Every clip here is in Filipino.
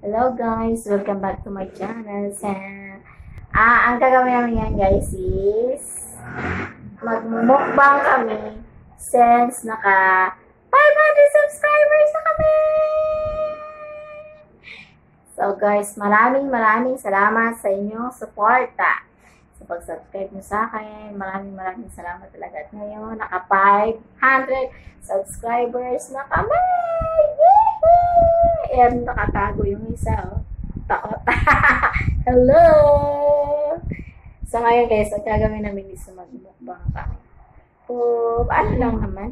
Hello guys! Welcome back to my channel. Ah, ang gagawin namin yan guys is magmumukbang kami since naka 500 subscribers na kami! So guys, maraming maraming salamat sa inyong suporta sa pag-subscribe nyo sa akin. Maraming maraming salamat talaga. At ngayon, naka 500 subscribers na kami! Yay! And nakatago yung isa, oh. Takot. Hello! So ngayon guys, ang gagawin namin is magmukbang kami. So, ano lang naman?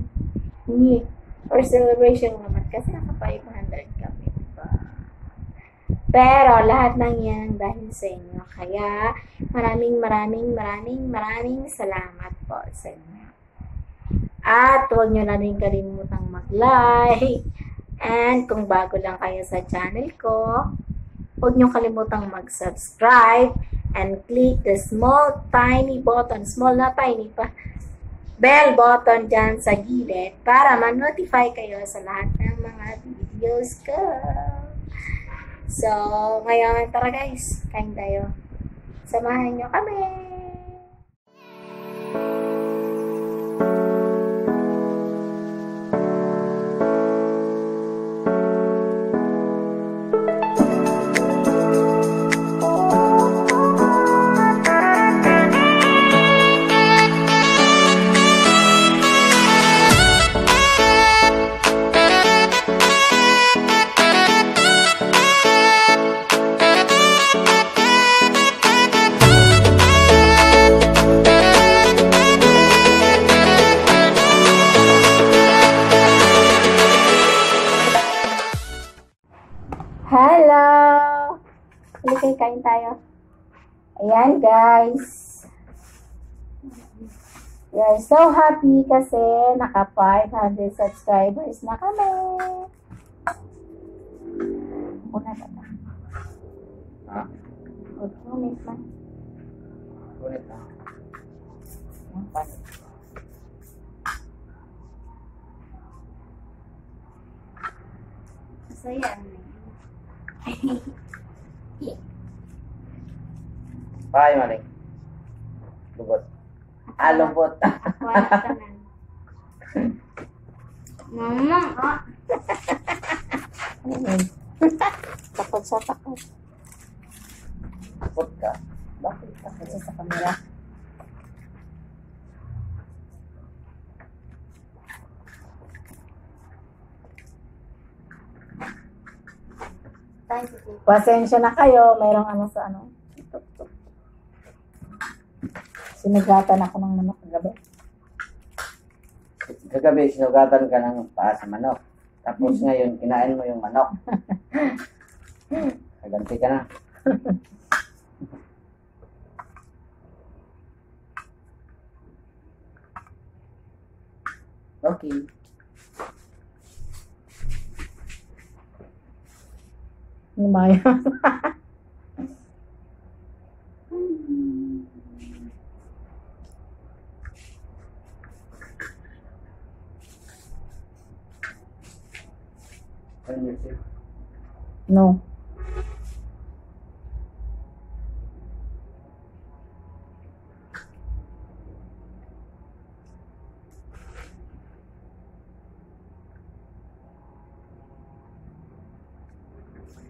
Hindi. For celebration naman. Kasi naka 500 kami. Diba? Pero lahat ng yan dahil sa inyo. Kaya maraming maraming maraming maraming salamat po sa inyo. At huwag nyo na rin kalimutang mag-like. And kung bago lang kayo sa channel ko, huwag nyo kalimutang mag-subscribe and click the small tiny button, small na tiny pa, bell button dyan sa gilid para ma-notify kayo sa lahat ng mga videos ko. So, ngayon, tara guys, kain tayo. Samahan nyo kami! Halika, kain tayo. Ayan, guys. We are so happy kasi naka 500 subscribers na kami. Una na ba? Ha? Good moment man. Ulit na. Ayan, pan. Masaya. Pahay, maling. Lubot. Ah, lubot. Wala ka na. Mama, ah. takot sa takot. Lubot ka. Bakit takot siya sa kamera? Pasensya na kayo, mayroong ano sa ano. Sinugatan ako ng manok kagabi. Kagabi, sinugatan ka ng paa sa manok. Tapos ngayon, kinain mo yung manok. Naganti ka na. Okay. Lumaya. no.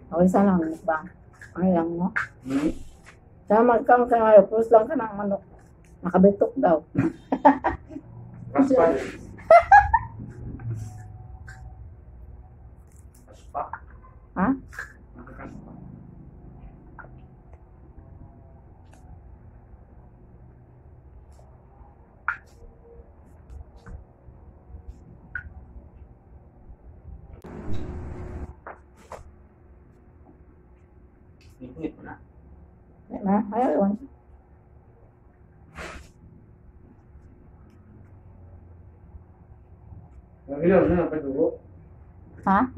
Okay, sana ang mukbang. Ay lang mo. Hmm? Sana magkang ka ngayon, plus lang ka ng manok. Nakabitok daw. Raspa. Ha? Nakakaspa. Ngit-ngit mo na. Di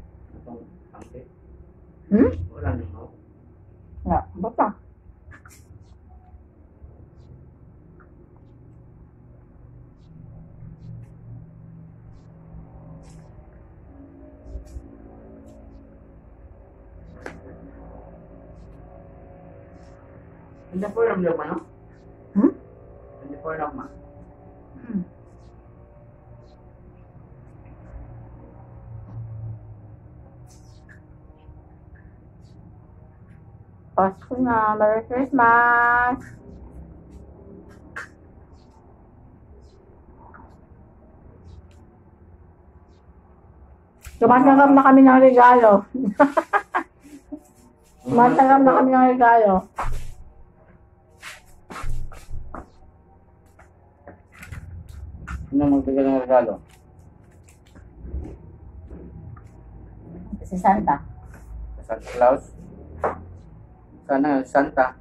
Hindi po alam niyo ba, no? Hmm? Hindi po ma. Hmm. Pasko na. Merry Christmas! Tumatanggap na kami ng regalo. Tumatanggap na kami ng regalo. Sino magbigay ng regalo? Si Santa. Santa Claus? Sana Santa.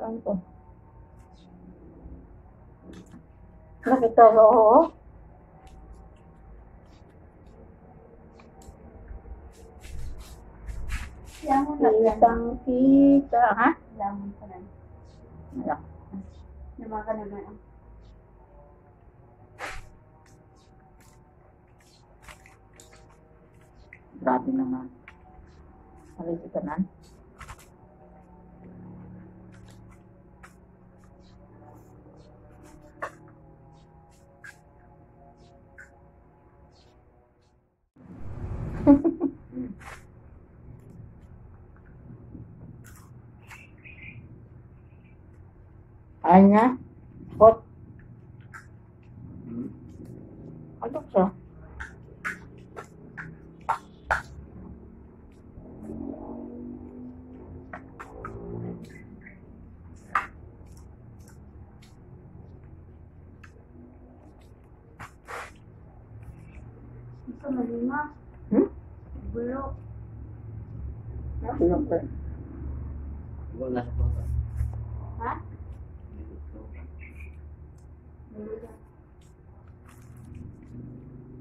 Alam ko. Nakita ko, oo. Lamon na yan. Kitang kita. Ha? Lamon pa lang. Wala. Naman ka naman. Grabe naman. Sabi ka na. Ay na. Wala sa baba. Ha? Bulok.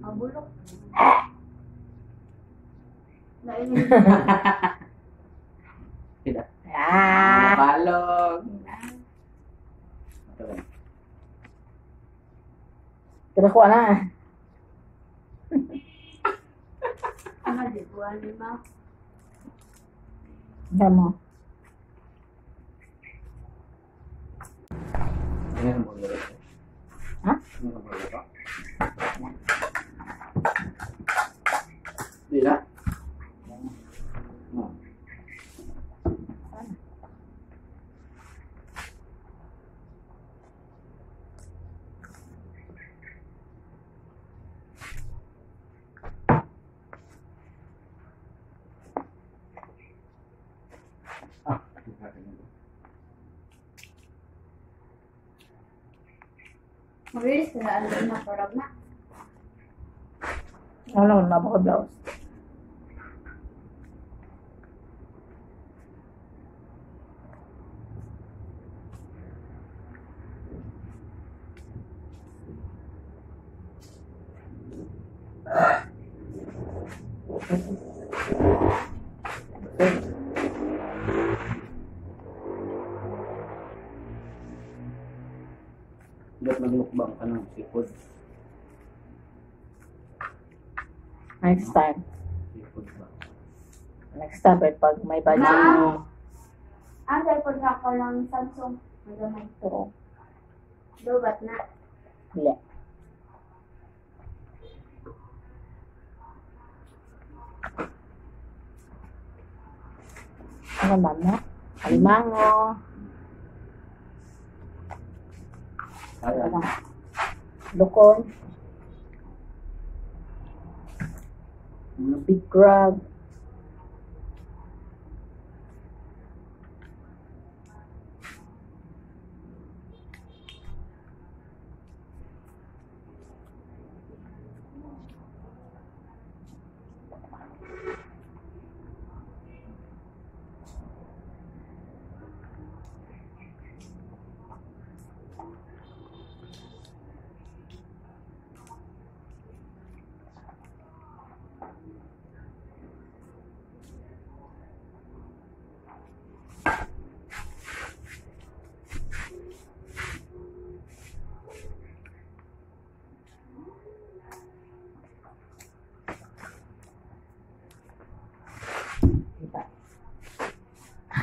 Ah, bulok. Nainin Sila. Ah! Balog. Ito. Kinakuha na. Ano, di buwan lima. Yan mo. Ano yung bulog? Ha? Ano yung bulog ko? Sila. Hmm. Mabilis na alam na parang na. Ano, napaka-blouse. Ba't Next time. Next time, eh, pag may budget. Ma'am! Ang cellphone nga ko ng Samsung. Magamay. Oo. Lobat na. Hindi. Ano ba mo? Alimango. Ayan. Lukon. big grub.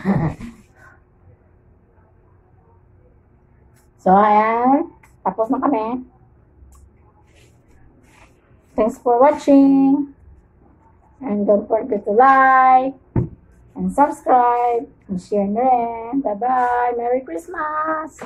so, ayan. Tapos na kami. Thanks for watching. And don't forget to like and subscribe and share na rin. Bye-bye. Merry Christmas!